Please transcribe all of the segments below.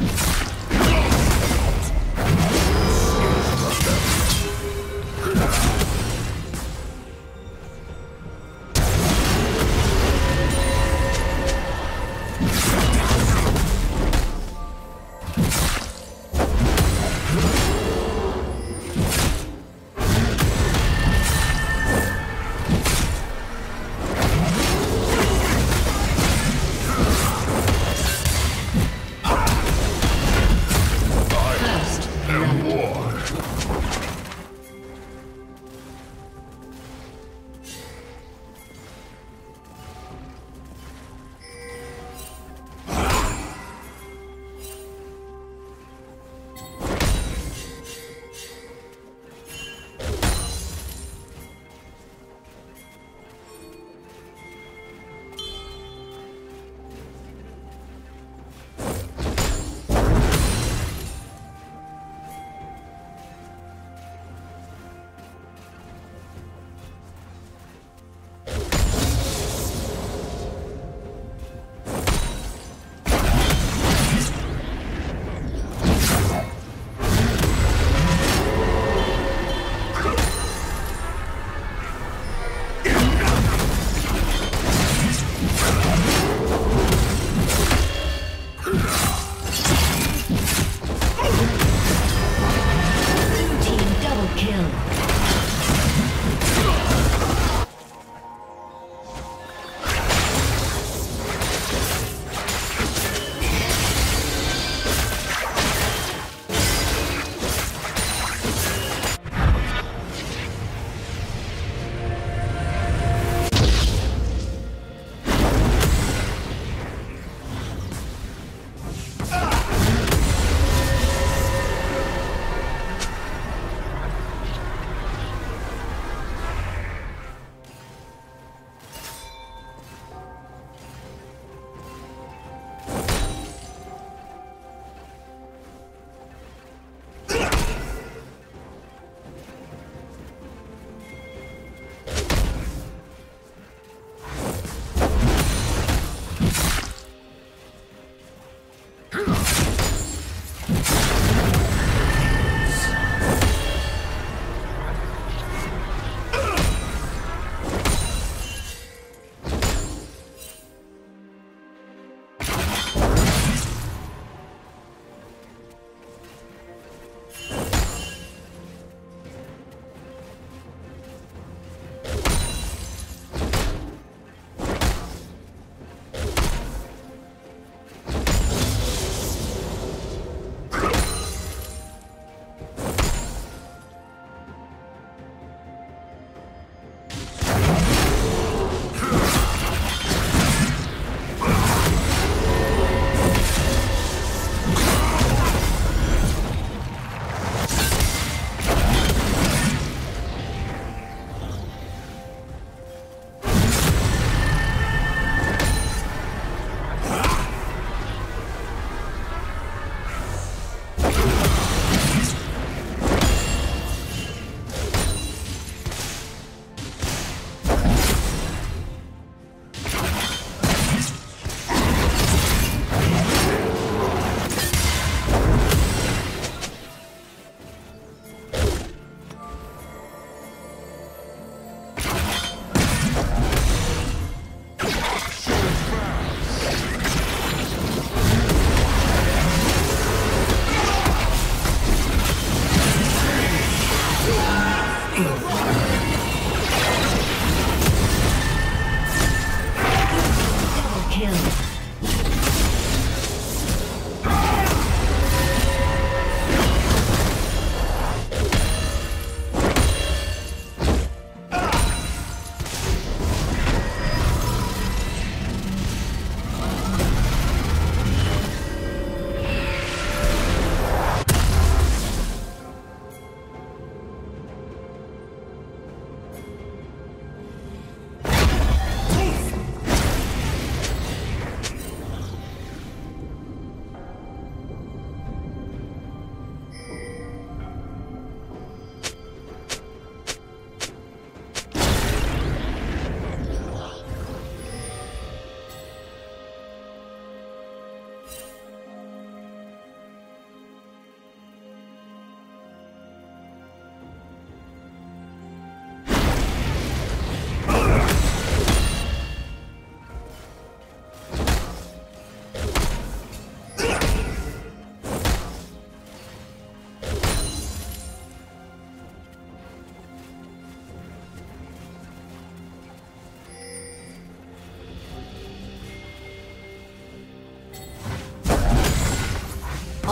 you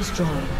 Destroyed.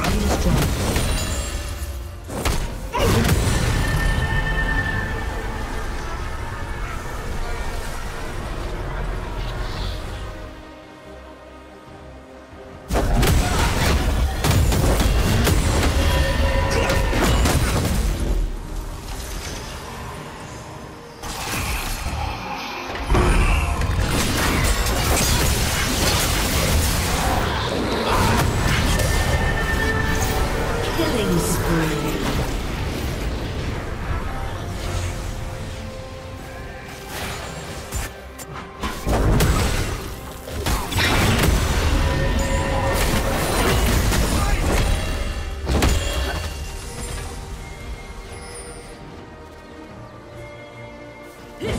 Blue